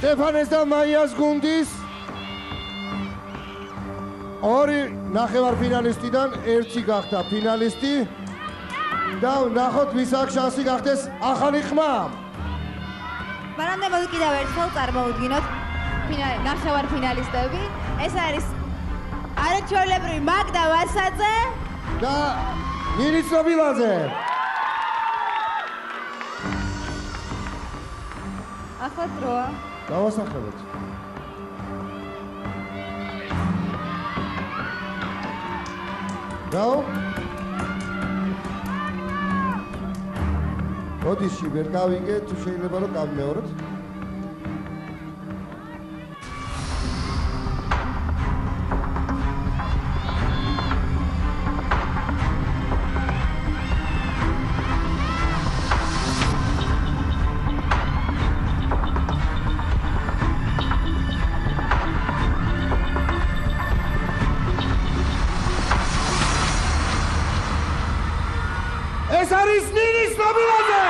სტეფანეს და მაიას გუნდის ორი ნახევარ ფინალისტიდან ერთი გახდა ფინალისტი და ნახოთ ვის აქვს შანსი გახდეს ახალი ხმა. მანამდე კიდევ ერთხელ წარმოვიდგინოთ ფინალი ნახევარ ფინალისტები. ეს არის არაჩვეულებრივი მაგდა ვასაძე და ნინი ცნობილაძე. ახლა დროა. დავასახელოთ. რაო? ოდიში ვერ გავიგე, თუ შეიძლება რომ გავმეოროთ? ეს არის ნინის ნობილაძე!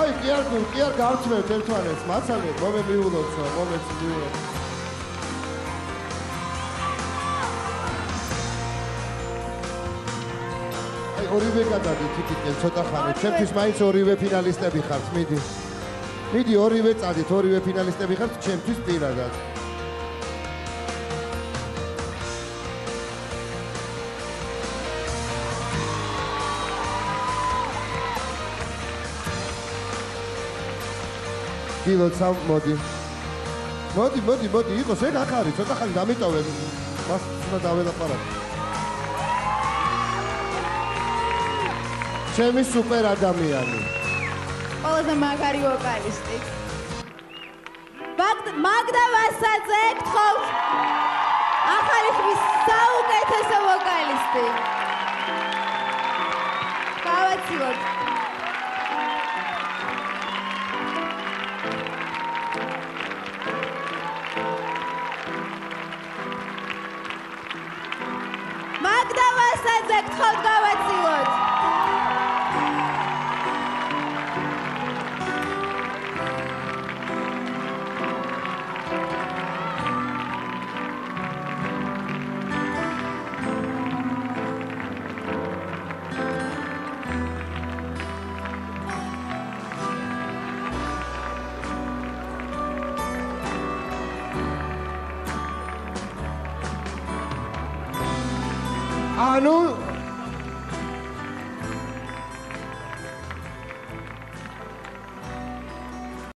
აი, კი არ კი არ გავწმევთ ერთმანეთს, მაცალეთ, მომე მიულოთ, მომეც მიულოთ. ორივე გადადით იქიდან ცოტა ხანი. ჩემთვის მაინც ორივე ფინალისტები ხართ, მიდი. მიდი ორივე წადით, ორივე ფინალისტები ხართ ჩემთვის პირადად. კილო სამ მოდი. მოდი, მოდი, მოდი, იყოს ეგ ახ არის, ცოტა ხანი დამიტოვე. მას უნდა დაველაპარაკო. ჩემი სუპერ ადამიანი. ყველაზე მაგარი ვოკალისტი. მაგდა ვასაძე, გთხოვთ. ახალი ხმის საუკეთესო ვოკალისტი. გავაცილოთ. მაგდა ვასაძე, გთხოვთ అను